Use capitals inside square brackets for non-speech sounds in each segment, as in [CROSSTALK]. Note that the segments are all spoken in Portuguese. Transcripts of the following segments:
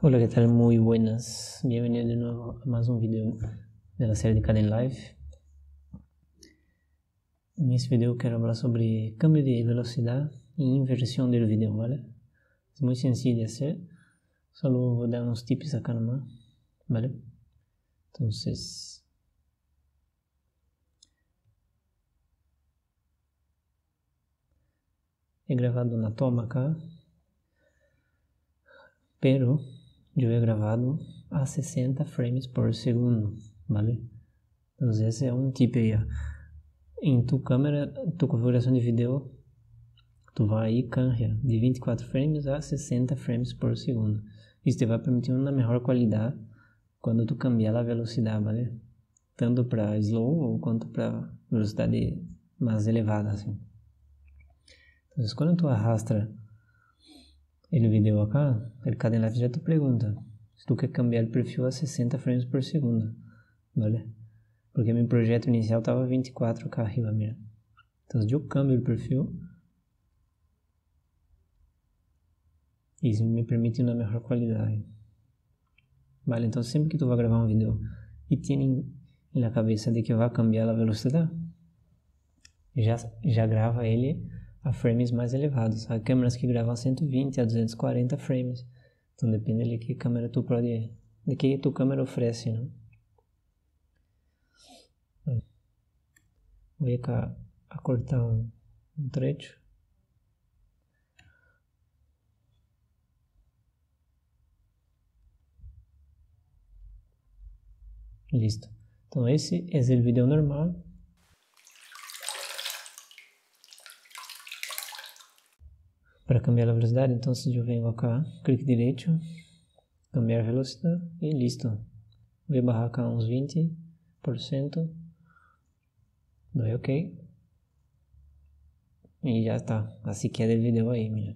Hola, ¿qué tal? Muy buenas. Bienvenido de nuevo a más un video de la serie de Caden Live. En este video quiero hablar sobre cambio de velocidad e inversión del video, ¿vale? Es muy sencillo de. Solo voy a dar unos tips acá nomás, ¿vale? Entonces... He grabado una toma acá, pero yo he grabado a 60 frames por segundo, ¿vale? Entonces ese es un tip ahí. En tu cámara, tu configuración de video, tu vas ahí cambia de 24 frames a 60 frames por segundo. Isso te vai permitir uma melhor qualidade quando tu cambiar a velocidade, ¿vale? Tanto para slow quanto para velocidade mais elevada, assim. Então, quando tu arrastra el video acá, el Caden ya te pregunta si tú quieres cambiar el perfil a 60 frames por segundo, ¿vale? Porque mi proyecto inicial estaba 24 acá arriba, mira. Entonces yo cambio el perfil y eso me permite una mejor calidad. Vale, entonces siempre que tú vas a grabar un video y tienes en la cabeza de que va a cambiar la velocidad, ya, ya graba ele a frames mais elevados. Há câmeras que gravam 120 a 240 frames. Então depende de que câmera tu pode, de que tu câmera oferece, né? Vou cá acortar um, um trecho. Listo. Então esse é o vídeo normal. Para cambiar a velocidade, então eu venho cá, clique direito, cambiar velocidade e listo. Vou barrar cá uns 20%, dou OK. E já está. Assim que é o vídeo aí, minha.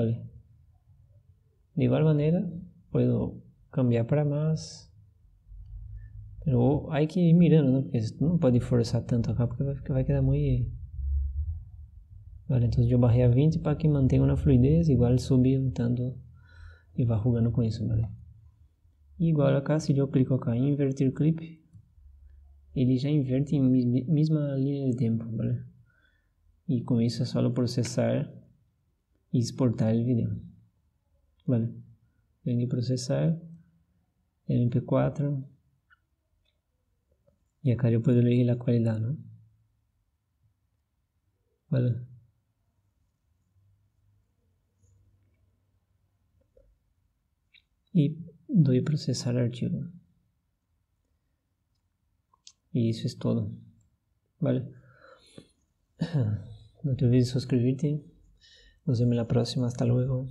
¿Vale? De igual manera, puedo cambiar para más, pero hay que ir mirando, ¿no? Porque no puede forzar tanto acá porque vai, quedar muy... Vale, então eu barrei a 20 para que mantenha uma fluidez, igual subir um tanto e vá jogando com isso, vale? E igual acá, se eu clico acá em inverter clip, ele já inverte em mesma linha de tempo, vale? E com isso é só processar y exportar el video. Vale. Vengo a procesar MP4 y acá yo puedo elegir la calidad, ¿no? Vale. Y doy procesar archivo. Y eso es todo. Vale. [COUGHS] No te olvides suscribirte. Nos vemos la próxima. Hasta luego.